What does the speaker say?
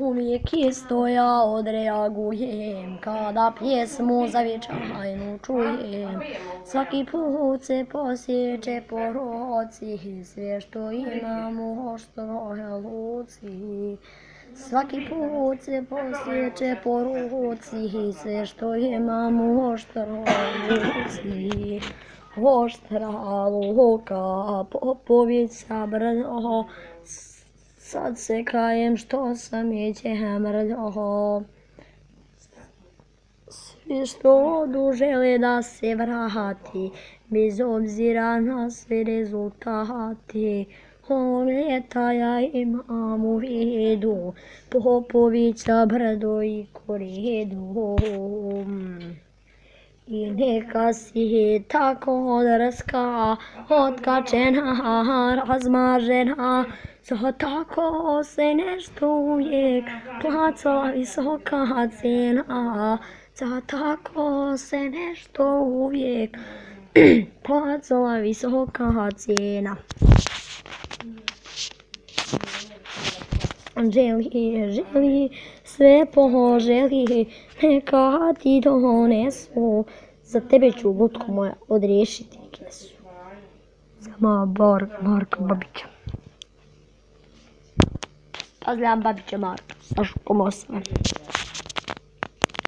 uvijek isto ja odreagujem. Kada pjesmu zavječajnu čujem. Svaki put se posjeće po roci Sve što imam u oštroj luci Svaki put se posjeće po ruci Sve što imam u oštroj luci Oštra luka, popovica brdo Sad se kajem što sam je mrljo Svi što odu žele da se vrati Bez obzira na sve rezultati. Ovo ljeta ja imam u vidu Popovića, brdo i koridu i neka si tako drska, otkačena, razmažena, za tako se nešto uvijek placala visoka cena, za tako se nešto uvijek placala visoka cena. Želi, želi, sve poželi, neka ti donesu, za tebe ću lutko moja odriješiti knesu. Za moja bar, Marka Babića. Pozdravljam Babića Marka, sa šukom osam.